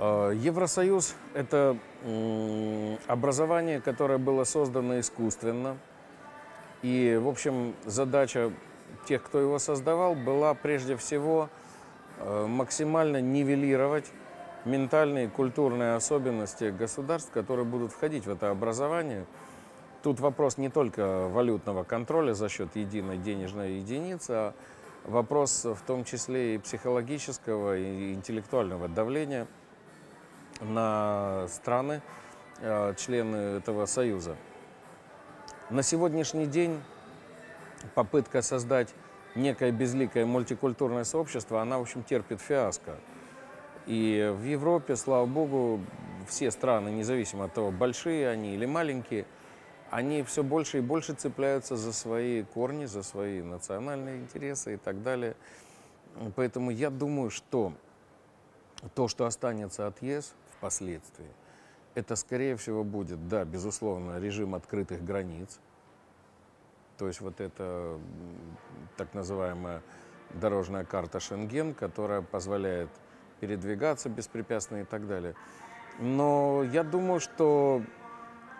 Э, Евросоюз – это образование, которое было создано искусственно. И, в общем, задача тех, кто его создавал, была прежде всего э, максимально нивелировать ментальные и культурные особенности государств, которые будут входить в это образование. Тут вопрос не только валютного контроля за счет единой денежной единицы, а вопрос в том числе и психологического, и интеллектуального давления на страны, э, члены этого союза. На сегодняшний день попытка создать некое безликое мультикультурное сообщество, она, в общем, терпит фиаско. И в Европе, слава богу, все страны, независимо от того, большие они или маленькие, они все больше и больше цепляются за свои корни, за свои национальные интересы и так далее. Поэтому я думаю, что то, что останется от ЕС впоследствии, это, скорее всего, будет, да, безусловно, режим открытых границ. То есть вот это так называемая дорожная карта Шенген, которая позволяет передвигаться беспрепятственно и так далее. Но я думаю, что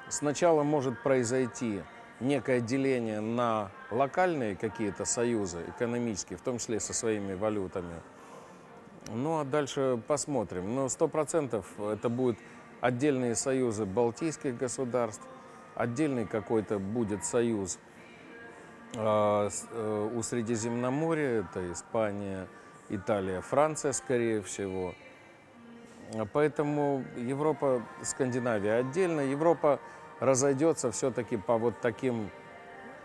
сначала может произойти некое деление на локальные какие-то союзы экономические, в том числе со своими валютами. Ну а дальше посмотрим. Но сто процентов это будут отдельные союзы балтийских государств, отдельный какой-то будет союз а, э, у Средиземноморья, это Испания, Италия, Франция, скорее всего. А Поэтому Европа, Скандинавия отдельно. Европа разойдется все-таки по вот таким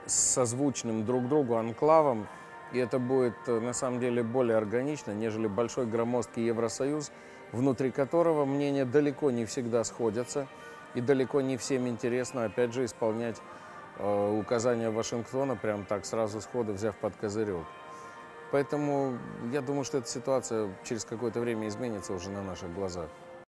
созвучным друг другу анклавам. И это будет э, на самом деле более органично, нежели большой громоздкий Евросоюз, внутри которого мнения далеко не всегда сходятся. И далеко не всем интересно, опять же, исполнять э, указания Вашингтона, прям так сразу сходу взяв под козырек. Поэтому я думаю, что эта ситуация через какое-то время изменится уже на наших глазах.